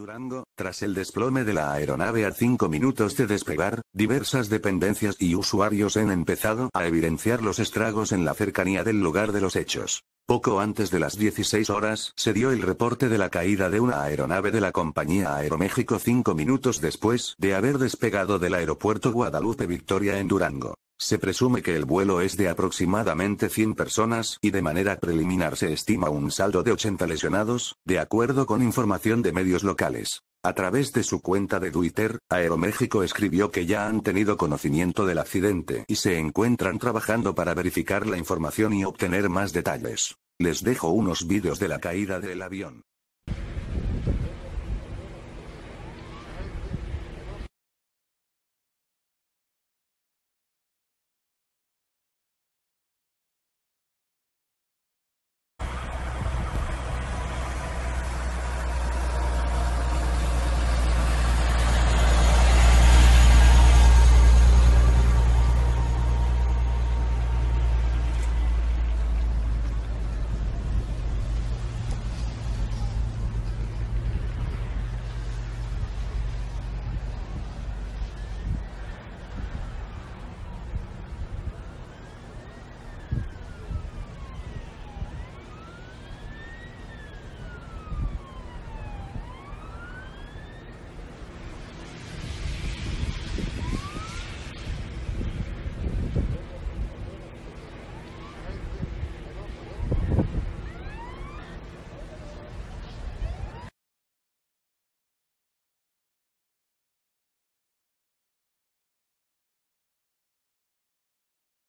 Durango, tras el desplome de la aeronave a cinco minutos de despegar, diversas dependencias y usuarios han empezado a evidenciar los estragos en la cercanía del lugar de los hechos. Poco antes de las 16 horas, se dio el reporte de la caída de una aeronave de la compañía Aeroméxico cinco minutos después de haber despegado del aeropuerto Guadalupe Victoria en Durango. Se presume que el vuelo es de aproximadamente 100 personas y de manera preliminar se estima un saldo de 80 lesionados, de acuerdo con información de medios locales. A través de su cuenta de Twitter, Aeroméxico escribió que ya han tenido conocimiento del accidente y se encuentran trabajando para verificar la información y obtener más detalles. Les dejo unos vídeos de la caída del avión.